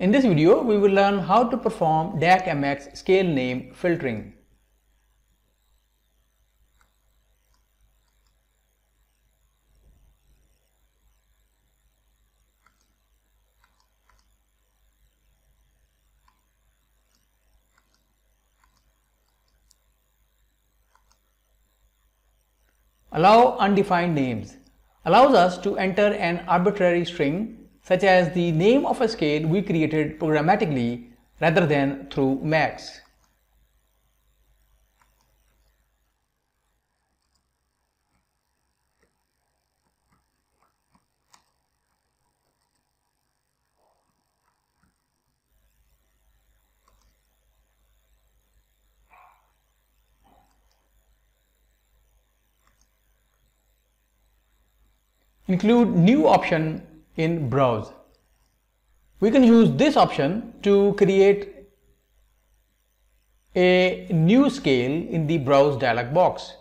In this video, we will learn how to perform DAQmx scale name filtering. Allow undefined names allows us to enter an arbitrary string such as the name of a scale we created programmatically rather than through max. include new option in browse. We can use this option to create a new scale in the browse dialog box.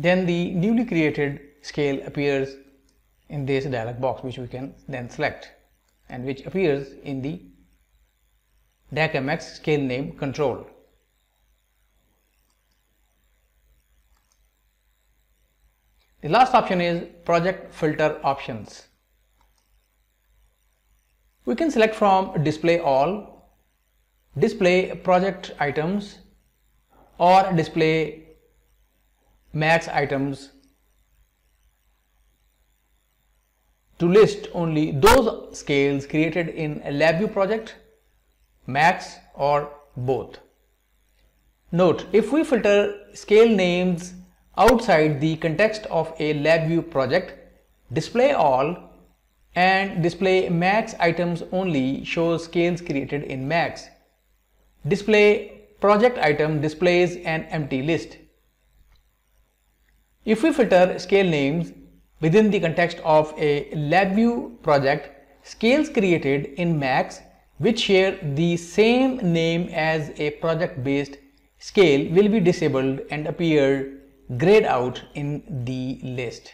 Then the newly created scale appears in this dialog box which we can then select and which appears in the DAQmx scale name control. The last option is project filter options. We can select from display all, display project items or display max items to list only those scales created in a LabVIEW project, max or both. Note, if we filter scale names outside the context of a LabVIEW project, display all and display max items only shows scales created in max. Display project item displays an empty list. If we filter scale names within the context of a LabVIEW project, scales created in Max which share the same name as a project based scale will be disabled and appear grayed out in the list.